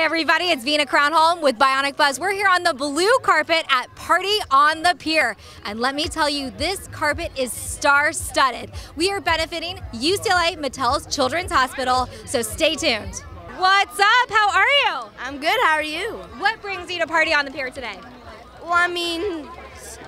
Hey everybody, it's Veena Crownholm with Bionic Buzz. We're here on the blue carpet at Party on the Pier. And let me tell you, this carpet is star-studded. We are benefiting UCLA Mattel's Children's Hospital, so stay tuned. What's up? How are you? I'm good. How are you? What brings you to Party on the Pier today? Well, I mean,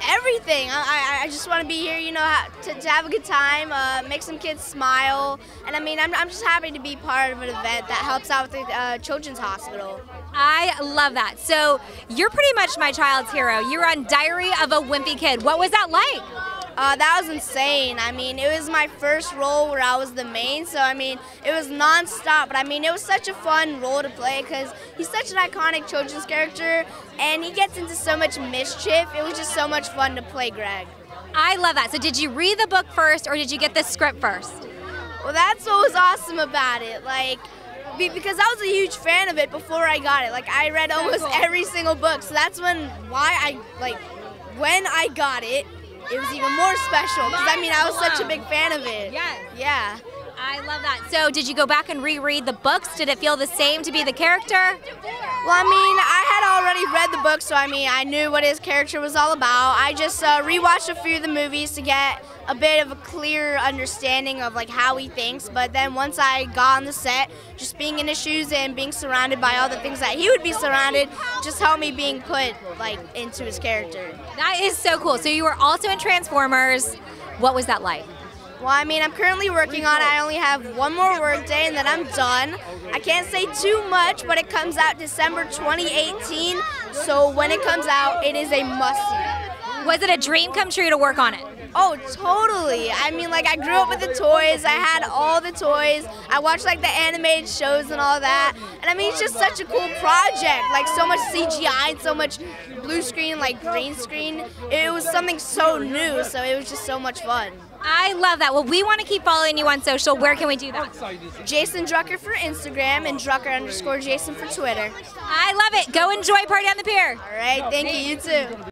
everything. I, I, I just want to be here, you know, to, to have a good time, uh, make some kids smile. And I mean, I'm, I'm just happy to be part of an event that helps out with the uh, Children's Hospital. I love that. So you're pretty much my child's hero. You're on Diary of a Wimpy Kid. What was that like? Uh, that was insane. I mean, it was my first role where I was the main, so I mean, it was nonstop. But I mean, it was such a fun role to play because he's such an iconic children's character, and he gets into so much mischief. It was just so much fun to play Greg. I love that. So, did you read the book first, or did you get the script first? Well, that's what was awesome about it. Like, because I was a huge fan of it before I got it. Like, I read almost every single book, so that's when why I like when I got it it was even more special because I mean I was such a big fan of it. Yes. Yeah. I love that. So, did you go back and reread the books? Did it feel the same to be the character? Well, I mean, I had already read the book, so I mean, I knew what his character was all about. I just uh, rewatched a few of the movies to get a bit of a clear understanding of like how he thinks. But then once I got on the set, just being in his shoes and being surrounded by all the things that he would be surrounded, just helped me being put like into his character. That is so cool. So you were also in Transformers. What was that like? Well, I mean, I'm currently working on it. I only have one more work day and then I'm done. I can't say too much, but it comes out December 2018. So when it comes out, it is a must see. Was it a dream come true to work on it? Oh, totally. I mean, like, I grew up with the toys. I had all the toys. I watched, like, the animated shows and all that. And I mean, it's just such a cool project. Like, so much CGI and so much blue screen, like, green screen. It was something so new, so it was just so much fun. I love that. Well, we want to keep following you on social. Where can we do that? Jason Drucker for Instagram and Drucker underscore Jason for Twitter. I love it. Go enjoy Party on the Pier. All right. Thank you. You too.